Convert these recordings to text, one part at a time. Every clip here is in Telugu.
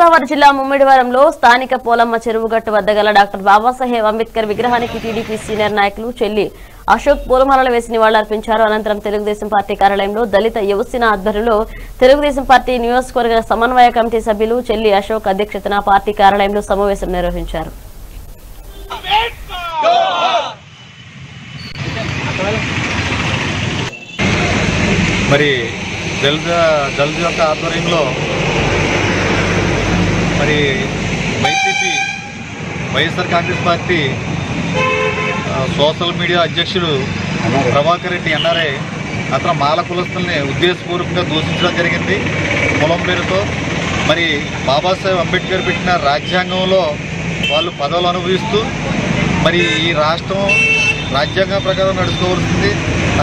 గోదావరి జిల్లా ముమ్మిడివరంలో స్థానిక పోలమ్మ చెరువుగట్టు వద్ద గల డాక్టర్ బాబాసాహెబ్ అంబేద్కర్ విగ్రహానికి టీడీపీ సీనియర్ నాయకులు చెల్లి అశోక్ పూలమాలలు వేసి నివాళులర్పించారు. అనంతరం తెలుగుదేశం పార్టీ కార్యాలయంలో దళిత యువసేన ఆధ్వర్యంలో తెలుగుదేశం పార్టీ నియోజకవర్గ సమన్వయ కమిటీ సభ్యులు చెల్లి అశోక్ అధ్యక్షతన పార్టీ కార్యాలయంలో సమావేశం నిర్వహించారు. మరి దళిత దళిత యొక్క ఆధ్వర్యంలో మరి YCP YSR Congress party social media అధ్యక్షుడు ప్రభాకర్ రెడ్డి ఎన్ఆర్ఐ అతను మాల కులస్తుల్ని ఉద్దేశపూర్వకంగా దూషించడం జరిగింది కులం పేరుతో. మరి బాబాసాహెబ్ అంబేద్కర్ పెట్టిన రాజ్యాంగంలో వాళ్ళు పదవులు అనుభవిస్తూ మరి ఈ రాష్ట్రం రాజ్యాంగం ప్రకారం నడుచుకోవాల్సింది.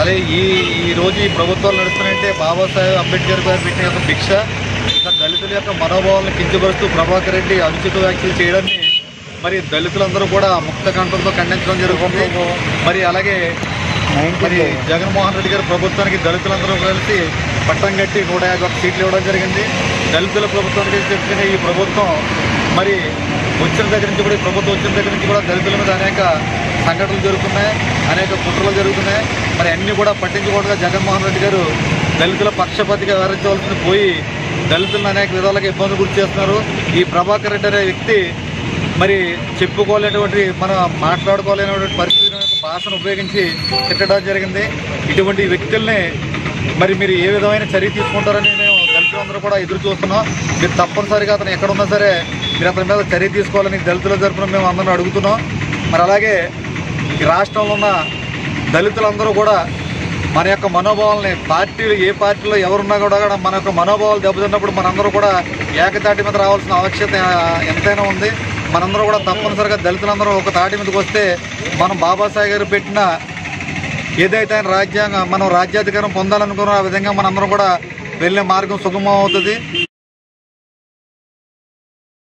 అదే ఈ ఈ రోజు ఈ ప్రభుత్వాలు నడుస్తున్నాయంటే బాబాసాహెబ్ అంబేద్కర్ గారు పెట్టిన భిక్ష ఇంకా దళితుల యొక్క మనోభావాలను కించపరుస్తూ ప్రభాకర్ రెడ్డి అనుచిత వ్యాఖ్యలు చేయడాన్ని మరి దళితులందరూ కూడా ముక్త కంఠంతో ఖండించడం జరుగుతుంది. మరి అలాగే మరి జగన్మోహన్ రెడ్డి గారి ప్రభుత్వానికి దళితులందరూ కలిసి పట్టం కట్టి నూట యాభై సీట్లు ఇవ్వడం జరిగింది. దళితుల ప్రభుత్వానికి చెప్పిన ఈ ప్రభుత్వం మరి వచ్చిన దగ్గర నుంచి కూడా ఈ ప్రభుత్వం వచ్చిన దగ్గర నుంచి కూడా దళితుల మీద అనేక సంఘటనలు జరుగుతున్నాయి అనేక కుట్రలు జరుగుతున్నాయి. మరి అన్నీ కూడా పట్టించుకోవడంగా జగన్మోహన్ రెడ్డి గారు దళితుల పక్షపాతిగా వ్యవహరించవలసింది పోయి దళితులను అనేక విధాలుగా ఇబ్బందులు గురి చేస్తున్నారు. ఈ ప్రభాకర్ రెడ్డి అనే వ్యక్తి మరి చెప్పుకోలేనటువంటి మనం మాట్లాడుకోలేనటువంటి పరిస్థితి భాషను ఉపయోగించి తిట్టడం జరిగింది. ఇటువంటి వ్యక్తుల్ని మరి మీరు ఏ విధమైన చర్య తీసుకుంటారని మేము దళితులందరూ కూడా ఎదురు చూస్తున్నాం. మీరు తప్పనిసరిగా అతను ఎక్కడున్నా సరే మీరు అతని మీద చర్య తీసుకోవాలని దళితుల తరఫున మేము అందరం అడుగుతున్నాం. మరి అలాగే ఈ రాష్ట్రంలో ఉన్న దళితులందరూ కూడా మన యొక్క మనోభావాలని పార్టీలు ఏ పార్టీలో ఎవరున్నా కూడా కూడా మన యొక్క మనోభావాలు దెబ్బతిన్నప్పుడు మనందరూ కూడా ఏకతాటి మీద రావాల్సిన ఆవశ్యకత ఎంతైనా ఉంది. మనందరూ కూడా తప్పనిసరిగా దళితులందరూ ఒక తాటి మీదకి వస్తే మనం బాబాసాహెబ్ గారు పెట్టిన ఏదైతే ఆయన రాజ్యాంగం మనం రాజ్యాధికారం పొందాలనుకున్నారో ఆ విధంగా మనందరం కూడా వెళ్ళే మార్గం సుగమం అవుతుంది.